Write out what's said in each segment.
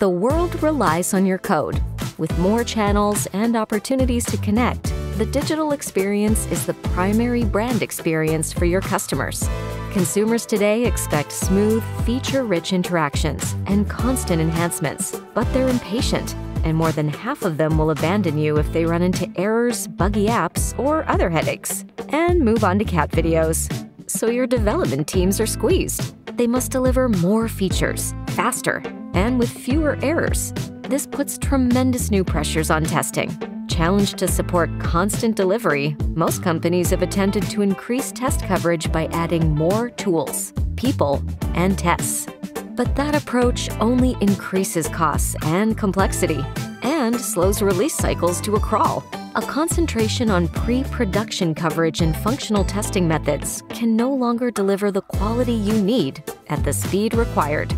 The world relies on your code. With more channels and opportunities to connect, the digital experience is the primary brand experience for your customers. Consumers today expect smooth, feature rich interactions and constant enhancements, but they're impatient, and more than half of them will abandon you if they run into errors, buggy apps, or other headaches, and move on to cat videos. So your development teams are squeezed. They must deliver more features, faster, and with fewer errors. This puts tremendous new pressures on testing challenged to support constant delivery, most companies have attempted to increase test coverage by adding more tools, people, and tests. But that approach only increases costs and complexity and slows release cycles to a crawl. A concentration on pre production coverage and functional testing methods can no longer deliver the quality you need at the speed required.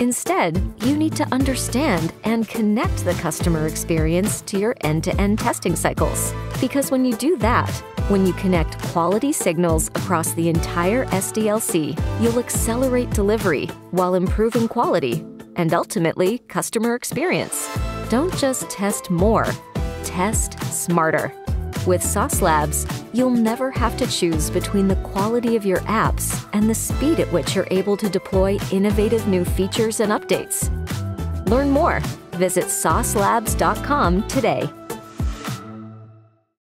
Instead, you need to understand and connect the customer experience to your end to end testing cycles. Because when you do that, when you connect quality signals across the entire SDLC, you'll accelerate delivery while improving quality and ultimately customer experience. Don't just test more, test smarter. With Sauce Labs, you'll never have to choose between the quality of your apps and the speed at which you're able to deploy innovative new features and updates. Learn more. Visit saucelabs.com today.